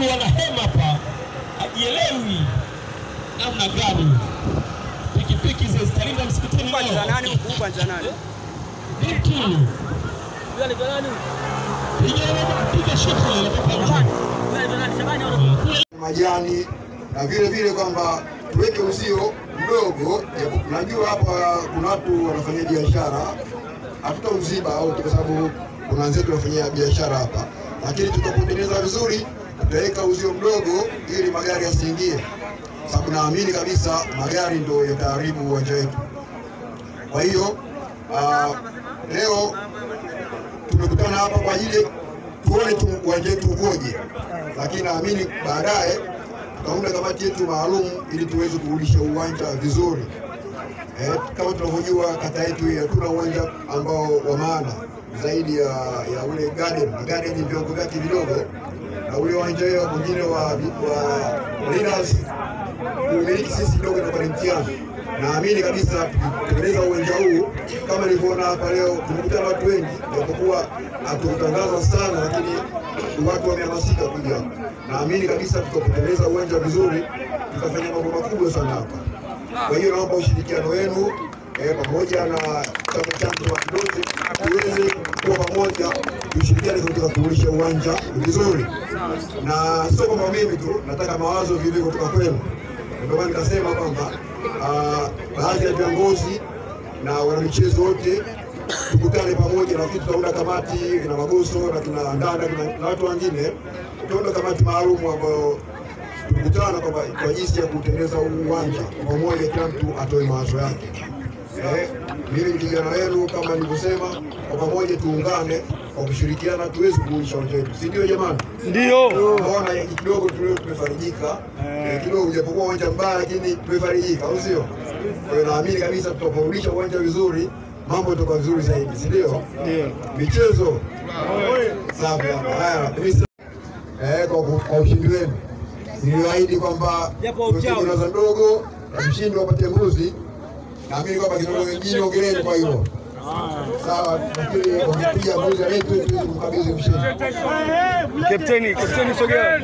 watu wanahema hapa, ajielewi namna gani. Pikipiki za zitalinda msikitini mtu majani na vile vile kwamba tuweke uzio mdogo. Unajua hapa kuna watu wanafanya biashara, hatuta uziba au kwa sababu kuna wenzetu wanafanyia biashara hapa, lakini tutapoteleza vizuri tutaweka uzio mdogo ili magari yasiingie, sababu naamini kabisa magari ndio yataharibu uwanja wetu. Kwa hiyo uh, leo tumekutana hapa kwa ajili tuone tu uwanja wetu ukoje, lakini naamini baadaye tutaunda kamati yetu maalum ili tuweze kurudisha uwanja vizuri. Eh, kama tunavyojua kata yetu hatuna uwanja ambao wa maana zaidi ya, ya ule garden. Garden viwango vyake vidogo, na ule uwanja wa mwingine wa, wa leaders umiliki sisi kidogo na ni mtihani. Naamini kabisa tukitengeneza uwanja huu kama nilivyoona hapa leo, tumekutana watu wengi, japokuwa hatukutangaza sana, lakini watu wamehamasika kuja. Naamini kabisa tutapotengeneza uwanja vizuri, tutafanya mambo makubwa sana hapa. Kwa hiyo naomba ushirikiano wenu eh, pamoja na chama changu cha Mapinduzi tuweze kuwa pamoja, tushirikiane katika kurudisha uwanja vizuri, na sio kwamba mimi tu, nataka mawazo vile kutoka kwenu. Ndio maana nikasema kwamba ah, baadhi ya viongozi na wanamichezo wote tukutane pamoja, na kitu tutaunda kamati na magoso na kina ndanda na watu wengine, tutaunda kamati maalum ambayo tukutana kwa jinsi ya kutengeneza uwanja pamoja, kila mtu atoe mawazo yake. Eh, mimi kijana wenu kama nilivyosema, kwa pamoja tuungane kwa kushirikiana, tuwezi kuisha uwanja si ndio jamani? Ndio. Naona kidogo tulio tumefarijika eh, kidogo japokuwa uwanja mbaya, lakini tumefarijika, au sio? Kwa hiyo naamini kabisa tutaporudisha uwanja vizuri, mambo yatakuwa vizuri zaidi, si ndio? Michezo safi. Haya, eh, kwa, ushindi wenu niliwaahidi kwamba tunaza ndogo mshindi wapate mbuzi. Naamini kwamba kidogo wengine ongeleni kwa hilo. Sawa, nafikiri wakipiga mbuzi letu tuweze kumkabidhi mshindi. Kapteni, kapteni sogea.